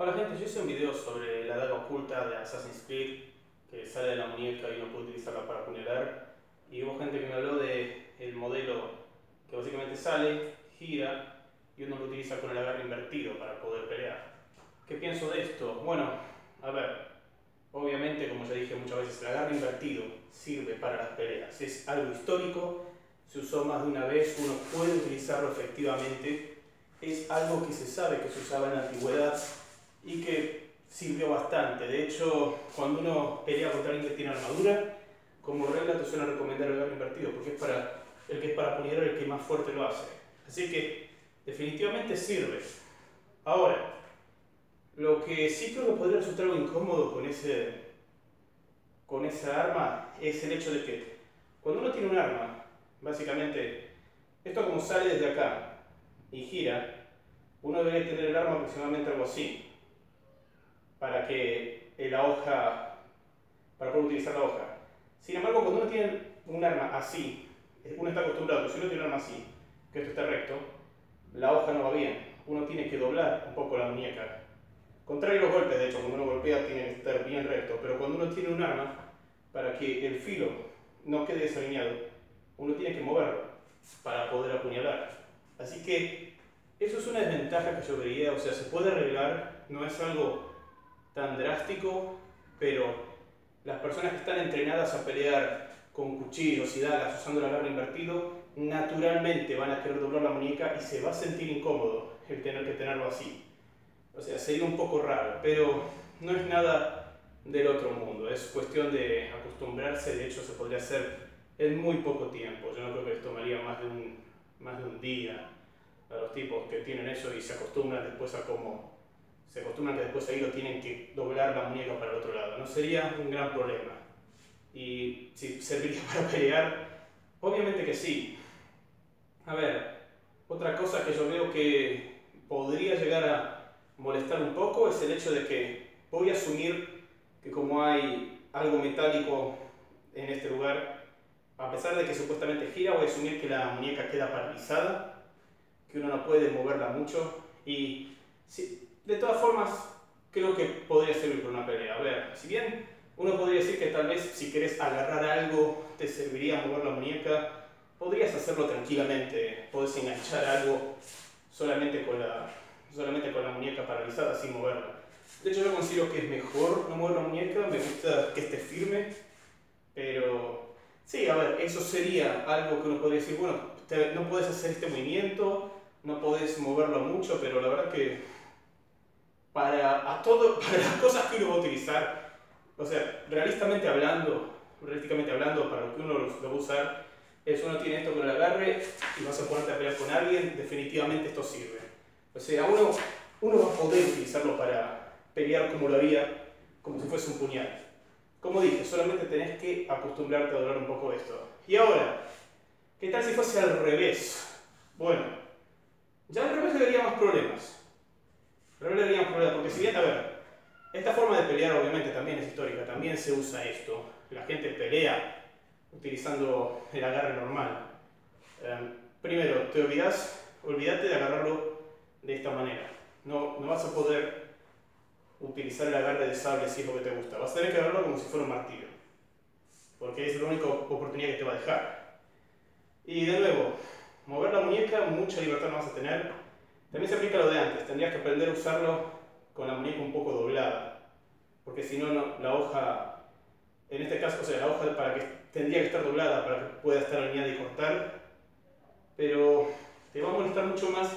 Hola gente, yo hice un video sobre la daga oculta de Assassin's Creed que sale de la muñeca y uno puede utilizarla para apuñalar y hubo gente que me habló de el modelo que básicamente sale, gira y uno lo utiliza con el agarre invertido para poder pelear. ¿Qué pienso de esto? Bueno, a ver, obviamente como ya dije muchas veces, el agarre invertido sirve para las peleas, es algo histórico, se usó más de una vez, uno puede utilizarlo efectivamente, es algo que se sabe que se usaba en la antigüedad sirvió bastante. De hecho, cuando uno pelea contra alguien que tiene armadura, como regla te suena recomendar el agarre invertido, porque es para el que es para apuñalar el que más fuerte lo hace. Así que definitivamente sirve. Ahora, lo que sí creo que podría resultar algo incómodo con, ese, con esa arma es el hecho de que cuando uno tiene un arma, básicamente, esto como sale desde acá y gira, uno debería tener el arma aproximadamente algo así para que la hoja, para poder utilizar la hoja. Sin embargo, cuando uno tiene un arma así, uno está acostumbrado, si uno tiene un arma así, que esto está recto, la hoja no va bien. Uno tiene que doblar un poco la muñeca. Contrario a los golpes, de hecho, cuando uno golpea tiene que estar bien recto, pero cuando uno tiene un arma, para que el filo no quede desalineado, uno tiene que moverlo para poder apuñalar. Así que eso es una desventaja que yo veía, o sea, se puede arreglar, no es algo tan drástico, pero las personas que están entrenadas a pelear con cuchillos y dagas usando el agarre invertido, naturalmente van a querer doblar la muñeca y se va a sentir incómodo el tener que tenerlo así. O sea, sería un poco raro, pero no es nada del otro mundo, es cuestión de acostumbrarse, de hecho se podría hacer en muy poco tiempo, yo no creo que les tomaría más de un, más de un día a los tipos que tienen eso y se acostumbran después a cómo se acostumbran que después ahí lo tienen que doblar la muñeca para el otro lado. No sería un gran problema. Y si serviría para pelear, obviamente que sí. A ver, otra cosa que yo veo que podría llegar a molestar un poco es el hecho de que voy a asumir que como hay algo metálico en este lugar, a pesar de que supuestamente gira, voy a asumir que la muñeca queda paralizada, que uno no puede moverla mucho y si, de todas formas, creo que podría servir para una pelea. A ver, si bien uno podría decir que tal vez si querés agarrar algo te serviría mover la muñeca, podrías hacerlo tranquilamente, podés enganchar algo solamente con la, solamente con la muñeca paralizada sin moverla. De hecho yo considero que es mejor no mover la muñeca, me gusta que esté firme, pero sí, a ver, eso sería algo que uno podría decir, bueno, no puedes hacer este movimiento, no podés moverlo mucho, pero la verdad que para, a todo, para las cosas que uno va a utilizar, o sea, realistamente hablando, realísticamente hablando, para lo que uno lo, va a usar, es uno tiene esto con el agarre y vas a ponerte a pelear con alguien, definitivamente esto sirve. O sea, uno, uno va a poder utilizarlo para pelear como lo haría, como si fuese un puñal. Como dije, solamente tenés que acostumbrarte a doblar un poco esto. Y ahora, ¿qué tal si fuese al revés? Bueno, ya al revés le daría más problemas. Pero no le daríamos problema, porque si bien, a ver, esta forma de pelear obviamente también es histórica, también se usa esto. La gente pelea utilizando el agarre normal. Em, primero, te olvidas, olvídate de agarrarlo de esta manera. No, no vas a poder utilizar el agarre de sable si es lo que te gusta. Vas a tener que agarrarlo como si fuera un martillo. Porque es la única oportunidad que te va a dejar. Y de nuevo, mover la muñeca, mucha libertad no vas a tener también se aplica lo de antes, tendrías que aprender a usarlo con la muñeca un poco doblada, porque si no, la hoja, en este caso, o sea, la hoja para que, tendría que estar doblada para que pueda estar alineada y cortar, pero te va a molestar mucho más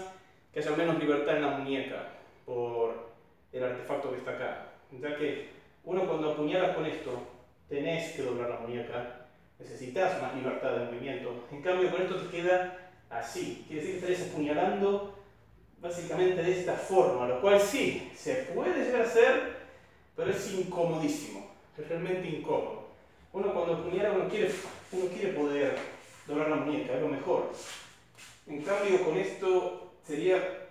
que haya menos libertad en la muñeca por el artefacto que está acá. Ya que uno cuando apuñalas con esto, tenés que doblar la muñeca, necesitas más libertad de movimiento. En cambio, con esto te queda así. Quiere decir que estarías apuñalando básicamente de esta forma, lo cual sí, se puede llegar a hacer, pero es incomodísimo, es realmente incómodo. Uno cuando apuñala uno quiere, uno quiere poder doblar la muñeca, es lo mejor. En cambio con esto sería,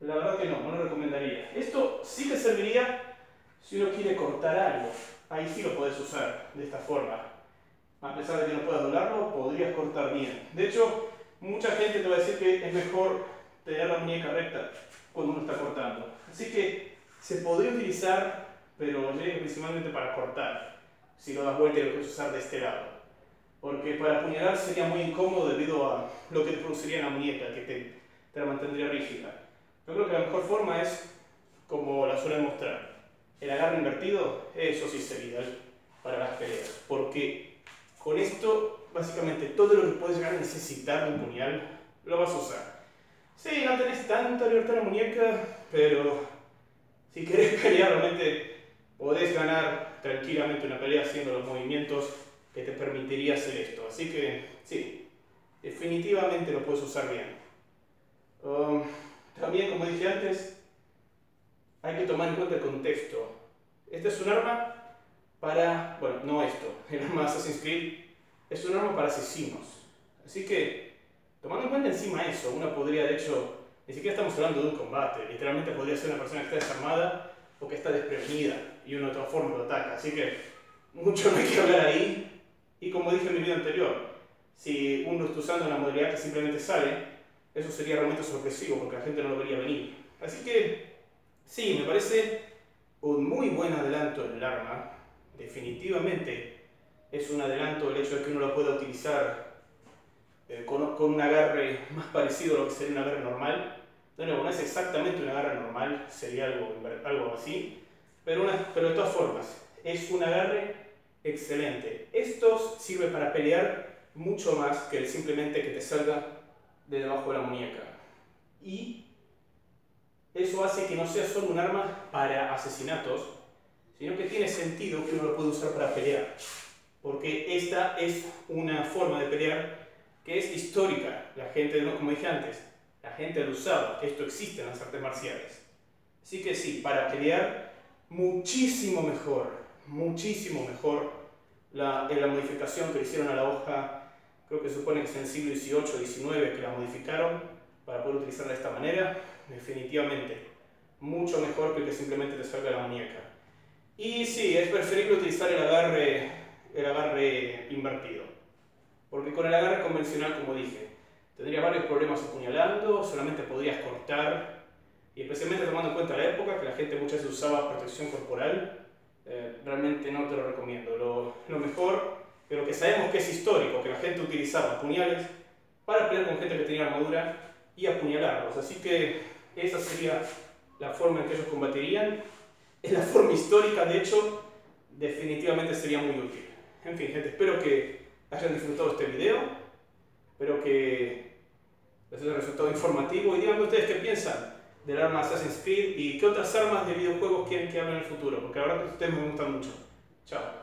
la verdad que no, no lo recomendaría. Esto sí que serviría si uno quiere cortar algo, ahí sí lo puedes usar de esta forma. A pesar de que no puedas doblarlo, podrías cortar bien. De hecho, mucha gente te va a decir que es mejor tener la muñeca recta cuando uno está cortando. Así que se podría utilizar, pero principalmente para cortar. Si lo das vuelta y lo puedes usar de este lado. Porque para apuñalar sería muy incómodo debido a lo que te produciría la muñeca, que te, te la mantendría rígida. Yo creo que la mejor forma es como la suelen mostrar. El agarre invertido, eso sí sería para las peleas. Porque con esto, básicamente todo lo que puedes llegar a necesitar de un puñal, lo vas a usar. Sí, no tenés tanta libertad en la muñeca, pero si querés pelear realmente podés ganar tranquilamente una pelea haciendo los movimientos que te permitiría hacer esto. Así que sí, definitivamente lo puedes usar bien. Um, también, como dije antes, hay que tomar en cuenta el contexto. Este es un arma para, bueno, no esto, el arma Assassin's Creed es un arma para asesinos. Así que, tomando en cuenta encima eso, uno podría, de hecho, ni siquiera estamos hablando de un combate, literalmente podría ser una persona que está desarmada o que está desprevenida y uno de otra forma lo ataca. Así que, mucho no hay que hablar ahí. Y como dije en mi video anterior, si uno está usando una modalidad que simplemente sale, eso sería realmente sorpresivo porque la gente no lo vería venir. Así que, sí, me parece un muy buen adelanto en el arma. Definitivamente es un adelanto el hecho de que uno lo pueda utilizar eh, con, un agarre más parecido a lo que sería un agarre normal. De no es exactamente un agarre normal, sería algo, algo así, pero, una, pero de todas formas, es un agarre excelente. Esto sirve para pelear mucho más que simplemente que te salga de debajo de la muñeca. Y eso hace que no sea solo un arma para asesinatos, sino que tiene sentido que uno lo puede usar para pelear. Porque esta es una forma de pelear que es histórica. La gente, como dije antes, la gente lo usaba. Esto existe en las artes marciales. Así que sí, para pelear, muchísimo mejor, muchísimo mejor la, la modificación que hicieron a la hoja creo que supone que es en el siglo XVIII, XIX que la modificaron para poder utilizarla de esta manera, definitivamente mucho mejor que que simplemente te salga la muñeca. Y sí, es preferible utilizar el agarre, el agarre invertido, porque con el agarre convencional, como dije, tendría varios problemas apuñalando, solamente podrías cortar, y especialmente tomando en cuenta la época, que la gente muchas veces usaba protección corporal, eh, realmente no te lo recomiendo. Lo, lo mejor pero que sabemos que es histórico, que la gente utilizaba puñales para pelear con gente que tenía armadura y apuñalarlos. Así que esa sería la forma en que ellos combatirían. Es la forma histórica, de hecho, definitivamente sería muy útil. En fin, gente, espero que hayan disfrutado este video. Espero que les haya resultado informativo. Y díganme ustedes qué piensan del arma Assassin's Creed y qué otras armas de videojuegos quieren que hable en el futuro. Porque ahora que ustedes me gustan mucho. Chao.